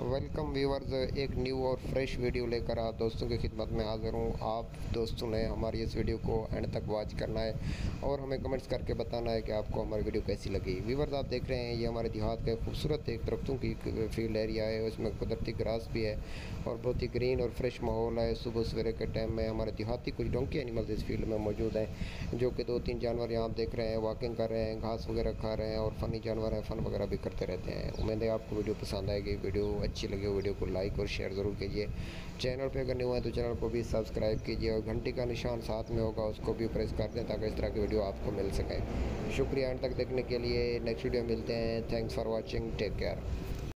Welcome viewers एक new और fresh video लेकर आप दोस्तों की खिदमत में हाज़िर हूँ। आप दोस्तों ने हमारी इस वीडियो को एंड तक वॉच करना है और हमें कमेंट्स करके बताना है कि आपको हमारी वीडियो कैसी लगी। व्यूवर्स आप देख रहे हैं, ये हमारे देहात का खूबसूरत एक दरख्तों की फ़ील्ड एरिया है। उसमें कुदरती ग्रास भी है और बहुत ही ग्रीन और फ्रेश माहौल है। सुबह सवेरे के टाइम में हमारे देहाती कुछ डोंकी एनिमल्स इस फ़ील्ड में मौजूद हैं, जो कि दो तीन जानवर यहाँ आप देख रहे हैं वॉकिंग कर रहे हैं, घास वगैरह खा रहे हैं और फ़नी जानवर हैं फ़न वगैरह भी करते रहते हैं। उम्मीद है आपको वीडियो पसंद आएगी। वीडियो अच्छी लगी वीडियो को लाइक और शेयर ज़रूर कीजिए। चैनल पे अगर नहीं हुआ है तो चैनल को भी सब्सक्राइब कीजिए और घंटी का निशान साथ में होगा, उसको भी प्रेस कर दें ताकि इस तरह की वीडियो आपको मिल सके। शुक्रिया, अंत तक देखने के लिए। नेक्स्ट वीडियो मिलते हैं। Thanks for watching take care